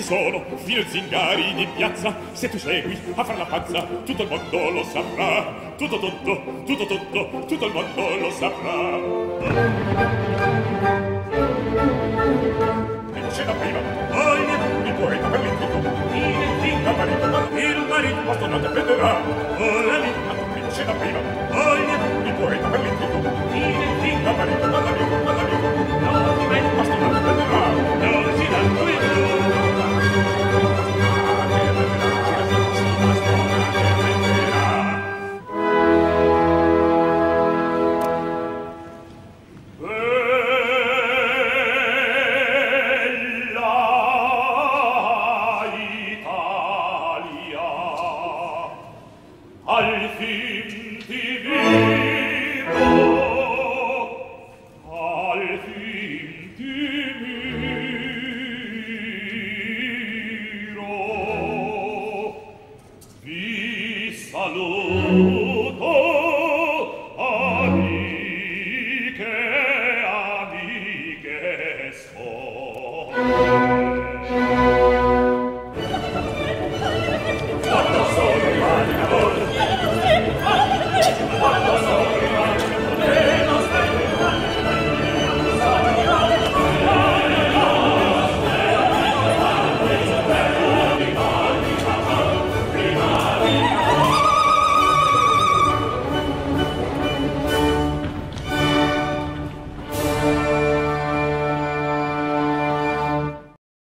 chi sono, filo zingarini in piazza, se tu segui a far la pazza, tutto il mondo lo saprà, tutto tutto, tutto tutto, tutto il mondo lo saprà voce da prima Poi ne il poeta per l'intuito Il marito, il marito posto non te prenderà Ora lì, a tu da prima